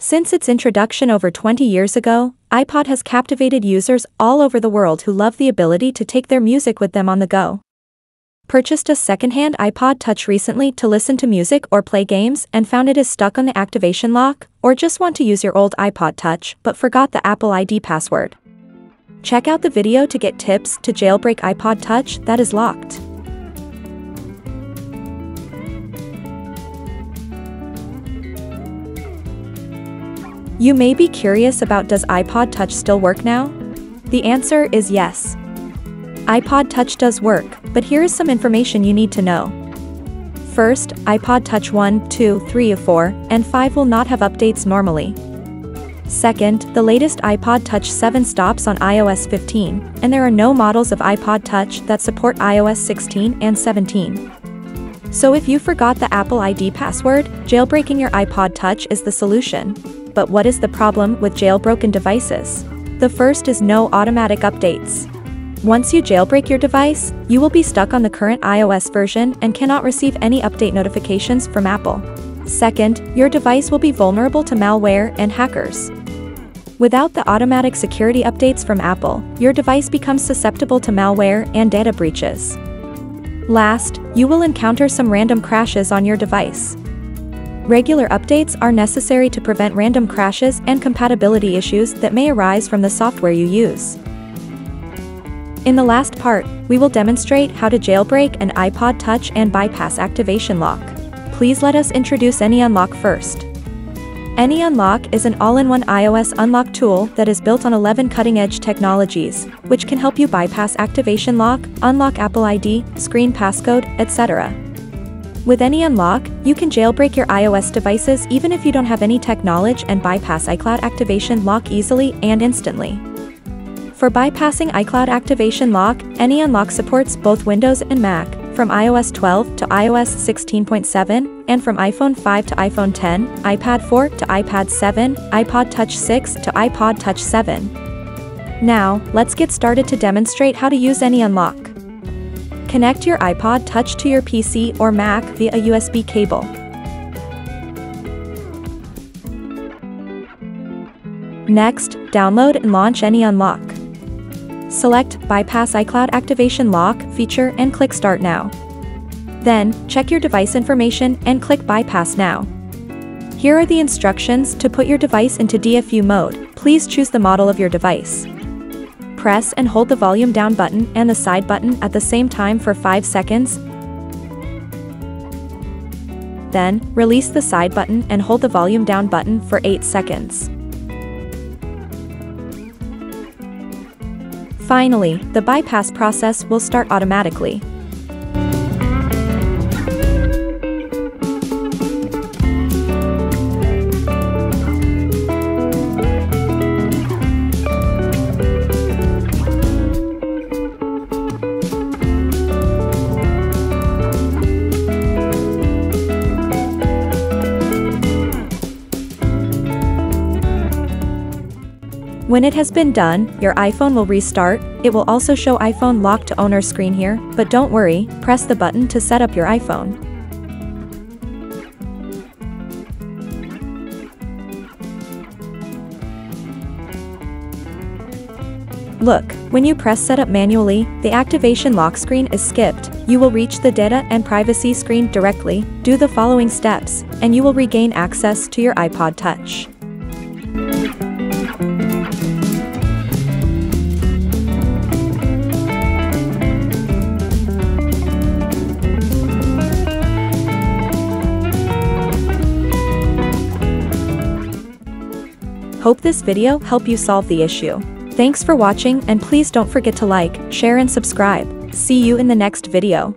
Since its introduction over 20 years ago, iPod has captivated users all over the world who love the ability to take their music with them on the go. Purchased a secondhand iPod Touch recently to listen to music or play games and found it is stuck on the activation lock, or just want to use your old iPod Touch but forgot the Apple ID password. Check out the video to get tips to jailbreak iPod Touch that is locked. You may be curious about does iPod Touch still work now? The answer is yes. iPod Touch does work, but here is some information you need to know. First, iPod Touch 1, 2, 3, 4, and 5 will not have updates normally. Second, the latest iPod Touch 7 stops on iOS 15, and there are no models of iPod Touch that support iOS 16 and 17. So if you forgot the Apple ID password, jailbreaking your iPod Touch is the solution. But what is the problem with jailbroken devices? The first is no automatic updates. Once you jailbreak your device, you will be stuck on the current iOS version and cannot receive any update notifications from Apple. Second, your device will be vulnerable to malware and hackers. Without the automatic security updates from Apple, your device becomes susceptible to malware and data breaches. Last, you will encounter some random crashes on your device. Regular updates are necessary to prevent random crashes and compatibility issues that may arise from the software you use. In the last part, we will demonstrate how to jailbreak an iPod Touch and bypass activation lock. Please let us introduce AnyUnlock first. AnyUnlock is an all-in-one iOS unlock tool that is built on 11 cutting-edge technologies, which can help you bypass activation lock, unlock Apple ID, screen passcode, etc. With AnyUnlock, you can jailbreak your iOS devices even if you don't have any tech knowledge and bypass iCloud activation lock easily and instantly. For bypassing iCloud activation lock, AnyUnlock supports both Windows and Mac, from iOS 12 to iOS 16.7, and from iPhone 5 to iPhone 10, iPad 4 to iPad 7, iPod Touch 6 to iPod Touch 7. Now, let's get started to demonstrate how to use AnyUnlock. Connect your iPod Touch to your PC or Mac via a USB cable. Next, download and launch AnyUnlock. Select Bypass iCloud Activation Lock feature and click Start Now. Then, check your device information and click Bypass Now. Here are the instructions to put your device into DFU mode. Please choose the model of your device. Press and hold the volume down button and the side button at the same time for 5 seconds. Then, release the side button and hold the volume down button for 8 seconds. Finally, the bypass process will start automatically. When it has been done, your iPhone will restart, it will also show iPhone lock to owner screen here, but don't worry, press the button to set up your iPhone. Look, when you press setup manually, the activation lock screen is skipped, you will reach the data and privacy screen directly, do the following steps, and you will regain access to your iPod Touch. Hope this video helped you solve the issue. Thanks for watching and please don't forget to like, share and subscribe. See you in the next video.